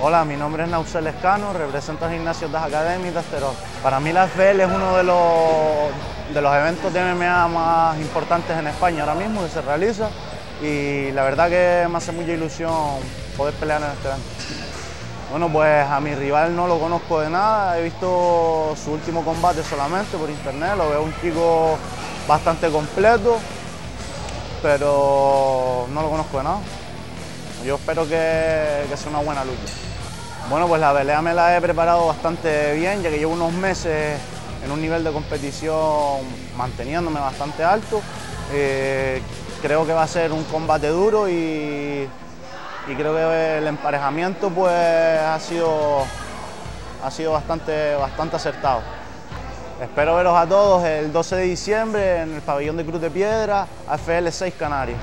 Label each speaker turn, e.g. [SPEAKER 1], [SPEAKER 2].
[SPEAKER 1] Hola, mi nombre es Nausel Escano, represento al gimnasio de Academy de Asterot. Para mí la FL es uno de los, de los eventos de MMA más importantes en España ahora mismo que se realiza y la verdad que me hace mucha ilusión poder pelear en este evento. Bueno, pues a mi rival no lo conozco de nada, he visto su último combate solamente por internet, lo veo un chico bastante completo, pero no lo conozco de nada. Yo espero que, sea una buena lucha. Bueno, pues la pelea me la he preparado bastante bien, ya que llevo unos meses en un nivel de competición manteniéndome bastante alto. Eh, creo que va a ser un combate duro y, y creo que el emparejamiento pues, ha sido, ha sido bastante, bastante acertado. Espero veros a todos el 12 de diciembre en el pabellón de Cruz de Piedra, AFL 6 Canarias.